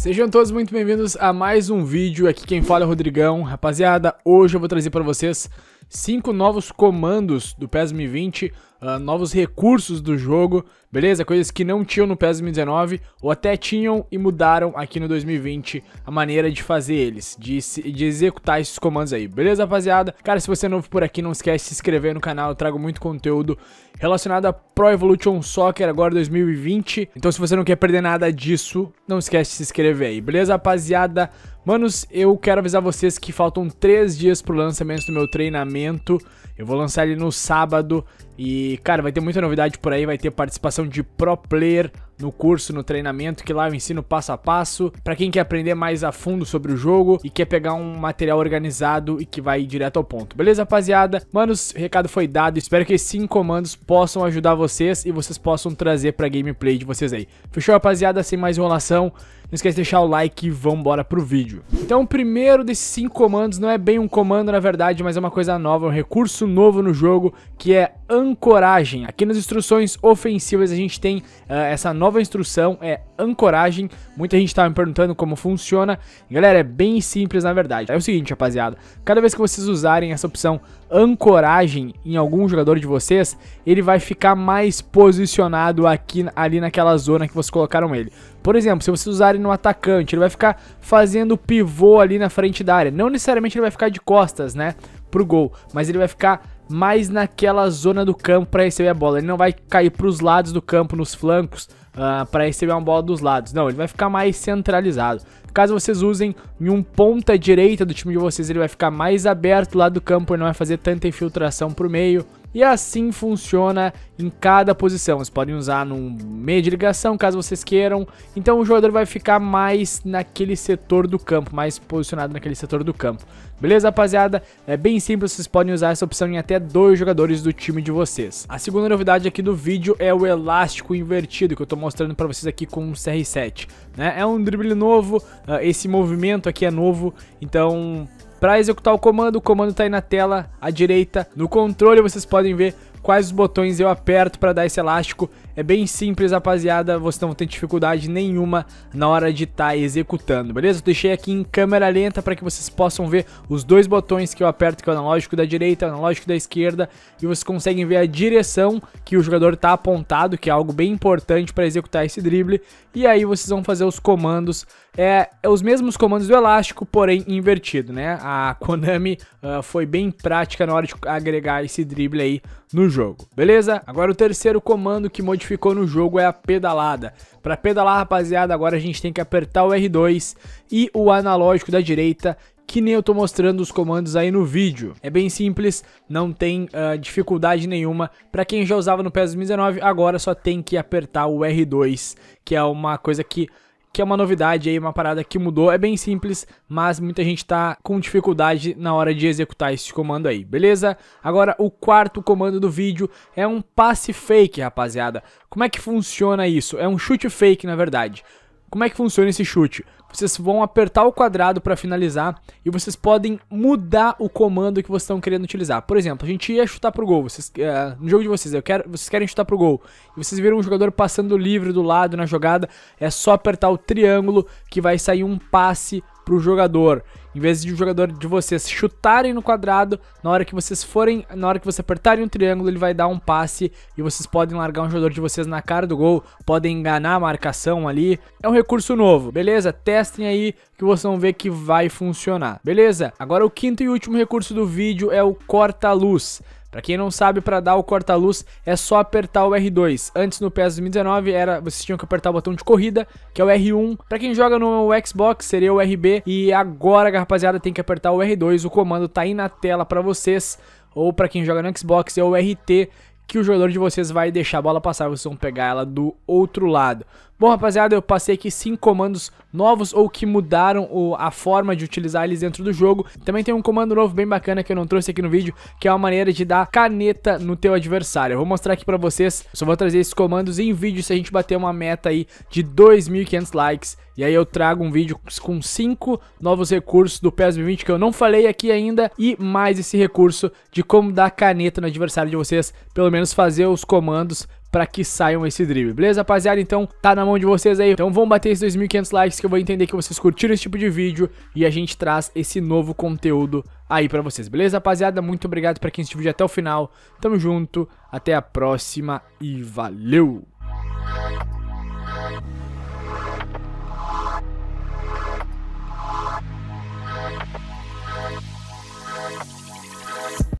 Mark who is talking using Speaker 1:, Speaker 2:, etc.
Speaker 1: Sejam todos muito bem-vindos a mais um vídeo, aqui quem fala é o Rodrigão. Rapaziada, hoje eu vou trazer para vocês cinco novos comandos do PES 2020, uh, novos recursos do jogo, beleza? Coisas que não tinham no PES 2019 ou até tinham e mudaram aqui no 2020 a maneira de fazer eles, de, de executar esses comandos aí, beleza, rapaziada? Cara, se você é novo por aqui, não esquece de se inscrever no canal, eu trago muito conteúdo relacionado a Pro Evolution Soccer agora 2020. Então, se você não quer perder nada disso, não esquece de se inscrever aí, beleza, rapaziada? Manos, eu quero avisar vocês que faltam 3 dias pro lançamento do meu treinamento. Eu vou lançar ele no sábado e, cara, vai ter muita novidade por aí, vai ter participação de pro player no curso, no treinamento, que lá eu ensino passo a passo, para quem quer aprender mais a fundo sobre o jogo e quer pegar um material organizado e que vai direto ao ponto. Beleza, rapaziada? Manos, o recado foi dado, espero que esses 5 comandos possam ajudar vocês e vocês possam trazer pra gameplay de vocês aí. Fechou, rapaziada? Sem mais enrolação, não esquece de deixar o like e vambora pro vídeo. Então o primeiro desses 5 comandos não é bem um comando na verdade, mas é uma coisa nova, um recurso novo no jogo, que é ancoragem. Aqui nas instruções ofensivas a gente tem uh, essa nova instrução, é ancoragem. Muita gente tá me perguntando como funciona. Galera, é bem simples na verdade. É o seguinte, rapaziada, cada vez que vocês usarem essa opção ancoragem em algum jogador de vocês, ele vai ficar mais posicionado aqui ali naquela zona que vocês colocaram ele. Por exemplo, se vocês usarem no atacante, ele vai ficar fazendo pivô ali na frente da área. Não necessariamente ele vai ficar de costas, né, pro gol, mas ele vai ficar mais naquela zona do campo para receber a bola. Ele não vai cair para os lados do campo, nos flancos, uh, para receber uma bola dos lados. Não, ele vai ficar mais centralizado. Caso vocês usem em um ponta direita do time de vocês, ele vai ficar mais aberto lá do campo e não vai fazer tanta infiltração pro meio. E assim funciona em cada posição. Vocês podem usar no meio de ligação, caso vocês queiram. Então o jogador vai ficar mais naquele setor do campo, mais posicionado naquele setor do campo. Beleza, rapaziada? É bem simples, vocês podem usar essa opção em até dois jogadores do time de vocês. A segunda novidade aqui do vídeo é o elástico invertido, que eu tô mostrando pra vocês aqui com o CR7. Né? É um drible novo, uh, esse movimento aqui é novo, então para executar o comando, o comando está aí na tela à direita. No controle vocês podem ver quais os botões eu aperto para dar esse elástico. É bem simples, rapaziada, vocês não ter dificuldade nenhuma na hora de estar tá executando, beleza? Eu deixei aqui em câmera lenta para que vocês possam ver os dois botões que eu aperto, que é o analógico da direita e o analógico da esquerda, e vocês conseguem ver a direção que o jogador está apontado, que é algo bem importante para executar esse drible, e aí vocês vão fazer os comandos, é, é os mesmos comandos do elástico, porém invertido, né? A Konami uh, foi bem prática na hora de agregar esse drible aí no jogo, beleza? Agora o terceiro comando que modificou no jogo é a pedalada. Para pedalar, rapaziada, agora a gente tem que apertar o R2 e o analógico da direita que nem eu tô mostrando os comandos aí no vídeo. É bem simples, não tem uh, dificuldade nenhuma. Para quem já usava no PES 2019, agora só tem que apertar o R2, que é uma coisa que que é uma novidade aí, uma parada que mudou. É bem simples, mas muita gente tá com dificuldade na hora de executar esse comando aí, beleza? Agora, o quarto comando do vídeo é um passe fake, rapaziada. Como é que funciona isso? É um chute fake, na verdade. Como é que funciona esse chute? Vocês vão apertar o quadrado para finalizar e vocês podem mudar o comando que vocês estão querendo utilizar. Por exemplo, a gente ia chutar pro gol, vocês, uh, no jogo de vocês, eu quero, vocês querem chutar pro gol e vocês viram um jogador passando livre do lado na jogada, é só apertar o triângulo que vai sair um passe pro jogador. Em vez de o jogador de vocês chutarem no quadrado, na hora que vocês forem, na hora que você apertarem o triângulo, ele vai dar um passe e vocês podem largar um jogador de vocês na cara do gol, podem enganar a marcação ali. É um recurso novo, beleza? Testem aí que vocês vão ver que vai funcionar, beleza? Agora o quinto e último recurso do vídeo é o corta-luz. Para quem não sabe, para dar o corta-luz é só apertar o R2. Antes no PES 2019 era vocês tinham que apertar o botão de corrida, que é o R1. Para quem joga no Xbox seria o RB e agora, rapaziada, tem que apertar o R2. O comando tá aí na tela para vocês. Ou para quem joga no Xbox é o RT, que o jogador de vocês vai deixar a bola passar, vocês vão pegar ela do outro lado. Bom, rapaziada, eu passei aqui 5 comandos novos ou que mudaram o, a forma de utilizar eles dentro do jogo. Também tem um comando novo bem bacana que eu não trouxe aqui no vídeo, que é uma maneira de dar caneta no teu adversário. Eu vou mostrar aqui pra vocês, só vou trazer esses comandos em vídeo se a gente bater uma meta aí de 2.500 likes. E aí eu trago um vídeo com 5 novos recursos do PES 2020 que eu não falei aqui ainda e mais esse recurso de como dar caneta no adversário de vocês, pelo menos fazer os comandos para que saiam esse drible, beleza, rapaziada? Então, tá na mão de vocês aí. Então, vamos bater esses 2.500 likes que eu vou entender que vocês curtiram esse tipo de vídeo e a gente traz esse novo conteúdo aí pra vocês, beleza, rapaziada? Muito obrigado pra quem assistiu o vídeo até o final. Tamo junto, até a próxima e valeu!